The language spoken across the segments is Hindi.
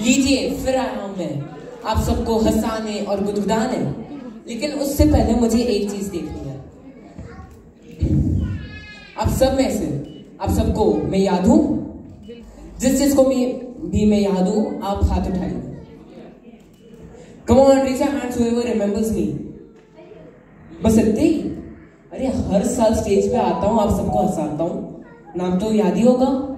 लीजिए, फिर आया हूँ मैं। आप सबको हंसाने और गुदगुदाने। लेकिन उससे पहले मुझे एक चीज़ देखनी है। आप सब में से, आप सबको मैं याद हूँ? जिस चीज़ को मैं भी मैं याद हूँ, आप हाथ उठाइए। Come on your hands whoever remembers me बस इतने ही। अरे, हर साल स्टेज पे आता हूँ, आप सबको हंसाता हूँ। नाम तो याद ही होगा।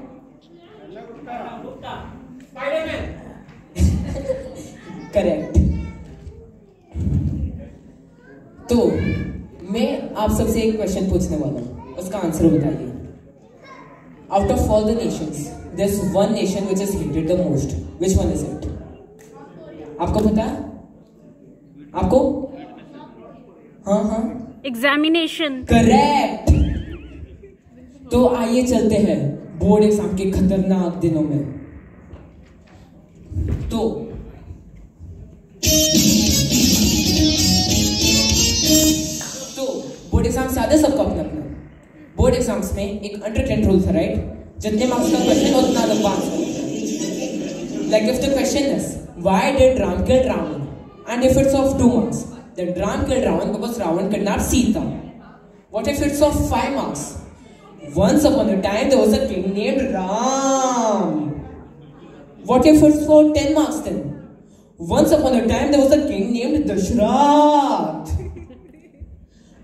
करेक्ट तो मैं आप सबसे एक क्वेश्चन पूछने वाला हूँ। उसका आंसर बताइए। Out of all the nations this one nation which is hated the most. Which one is it? आपको पता? है आपको? हाँ हाँ। एग्जामिनेशन करेक्ट तो आइए चलते हैं। बोर्ड एग्ज़ाम के खतरनाक दिनों में। तो एग्ज़ाम्स में एक अंडर टेन रूल था राइट जितने मार्क्स का क्वेश्चन उतना लंबा answer like if the question is why did Ram kill Ravana and if it's of two marks then Ram killed Ravan because Ravan kidnapped Sita. What if it's of five marks? Once upon a time there was a king named Ram. What if it's for ten marks then? Once upon a time there was a king named Dashrath.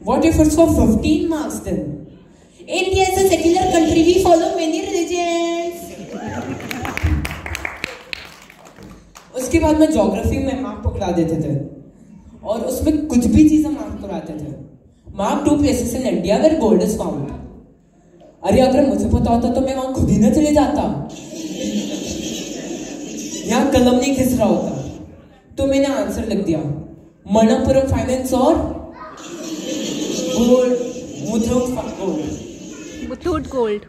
What if it's for fifteen marks then? India is a secular country. We follow many religions. उसके बाद में ज्योग्राफी में मार्क पकड़ा देते थे। और उसमें कुछ भी चीज़ें मार्क कराते थे। Mark two places in India where gold is found अरे, अगर मुझे पता होता तो मैं वहाँ खुद ही ना चले जाता। यहाँ कलम नहीं खिस रहा होता। तो मैंने आंसर लिख दिया। मणपुरम फाइनेंस और gold Muthoot gold Muthoot gold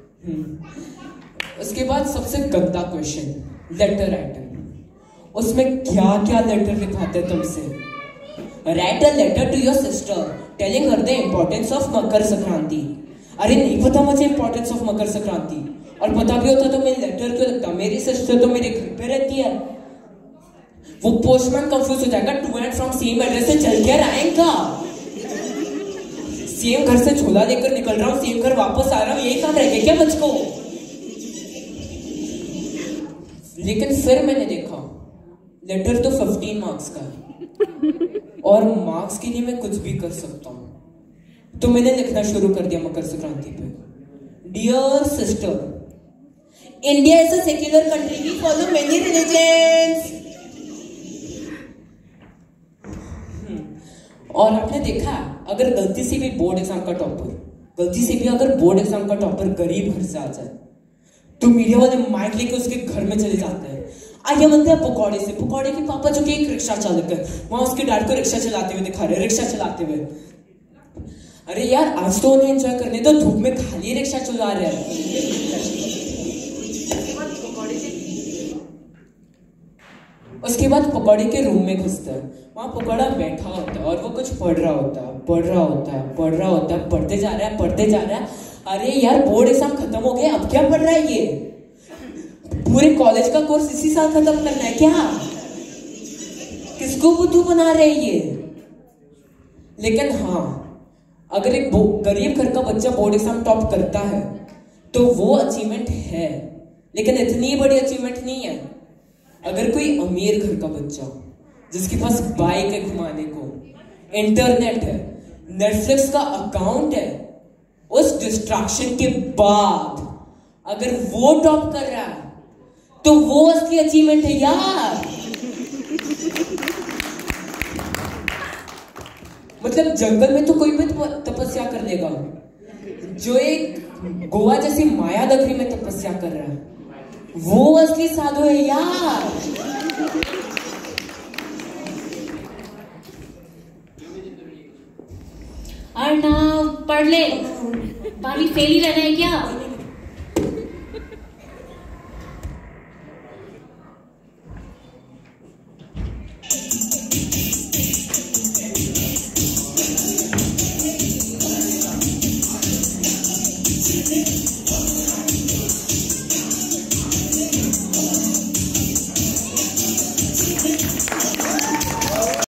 उसके बाद सबसे गंदा क्वेश्चन लेटर राइटिंग उसमें क्या क्या लेटर लिखाते तुमसे? Write a letter to your sister telling her the importance of Makar Sankranti अरे, नहीं पता मुझे इम्पोर्टेंस ऑफ़ मकर संक्रांति और पता भी होता तो मैं लेटर क्यों लिखता मेरी सिस्टर तो मेरे घर पे रहती है। वो पोस्टमैन कंफ्यूज हो जाएगा to and from same address से चल के आएगा। सेम घर से झोला लेकर निकल रहा हूँ सेम घर वापस आ रहा हूँ, यही काम रह गया क्या मुझको? लेकिन फिर मैंने देखा लेटर तो 15 मार्क्स का है। और मार्क्स के लिए मैं कुछ भी कर सकता हूँ। तो मैंने लिखना शुरू कर दिया मकर संक्रांति पे। Dear sister India is a secular country we follow many religions और आपने देखा, अगर गलती से भी बोर्ड एग्ज़ाम का टॉपर गलती से भी अगर बोर्ड एग्ज़ाम का टॉपर गरीब घर से आ जाए तो मीडिया वाले माइक लेके उसके घर में चले जाते हैं। आइए बनते हैं पकौड़े से। पकौड़े के पापा जो कि एक रिक्शा चालक है, वहाँ उसके डैड को रिक्शा चलाते हुए दिखा रहे रिक्शा चलाते हुए। अरे यार, आज तो उन्हें एंजॉय करने तो धूप में खाली रिक्शा चला रहे हैं। उसके बाद पकौड़े के रूम में घुसता। है वहाँ पकौड़ा बैठा होता है और वो कुछ पढ़ रहा होता है पढ़ रहा होता है पढ़ रहा होता है पढ़ते जा रहा है पढ़ते जा रहा। है अरे यार बोर्ड एग्ज़ाम खत्म हो गया, अब क्या पढ़ रहा है ये? पूरे कॉलेज का कोर्स इसी साल खत्म करना है क्या? किसको बुद्धू बना रहे ये? लेकिन हाँ अगर एक गरीब घर का बच्चा बोर्ड एग्ज़ाम टॉप करता है तो वो अचीवमेंट है। लेकिन इतनी बड़ी अचीवमेंट नहीं है। अगर कोई अमीर घर का बच्चा हो, जिसके पास बाइक है घुमाने को इंटरनेट है नेटफ्लिक्स का अकाउंट है, उस डिस्ट्रैक्शन के बाद अगर वो टॉप कर रहा है तो वो असली अचीवमेंट है यार। मतलब जंगल में तो कोई भी तपस्या कर लेगा जो एक गोवा जैसी माया नगरी में तपस्या कर रहा है वो असली साधु है यार अर्णव पढ़ ले पानी फेल ही रहना है क्या